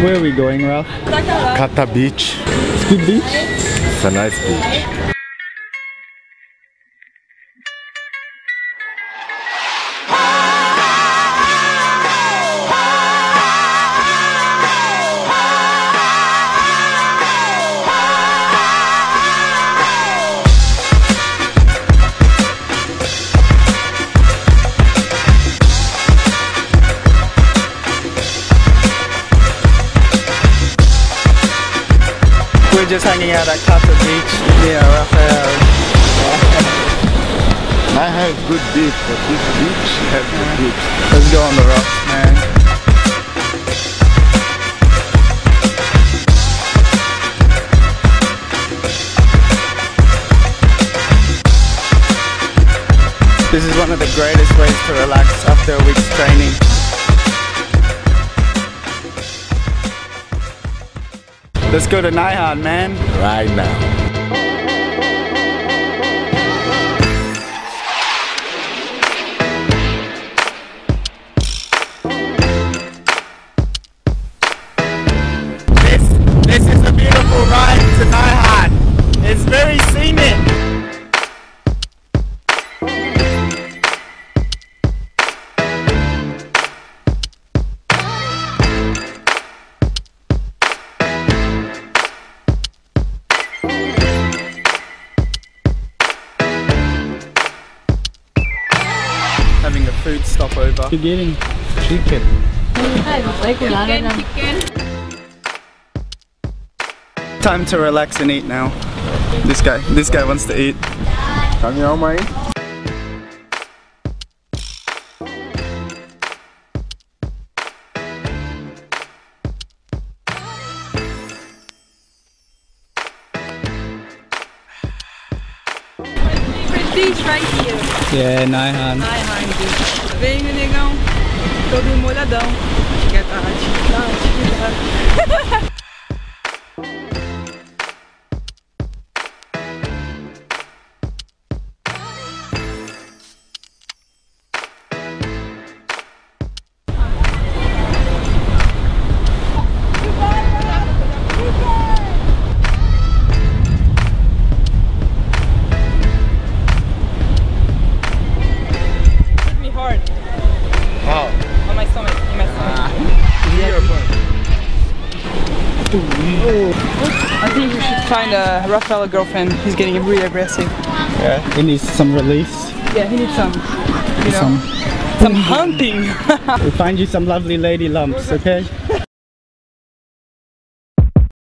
Where are we going, Ralph? Kata Beach. It's good beach. It's a nice beach. We're just hanging out at Kata Beach. near Rafael. I have good beach, but this beach has good beach. Let's go on the rocks, man. This is one of the greatest ways to relax after a week's training. Let's go to Nai Harn, man. Right now. This, this is a beautiful ride to Nai Harn. Food stopover. You're getting chicken. Time to relax and eat now. This guy, this guy wants to eat. Kan je allemaal in? Beach right here. Yeah, Naihan. Ai, Heidi. Vem, meu negão. Todo molhadão. Acho que é tarde. Tarde, tarde. I think we should find a Raphael a girlfriend. He's getting really aggressive. Yeah. He needs some release. Yeah, he needs some, you know, Some. some hunting. We'll find you some lovely lady lumps, okay?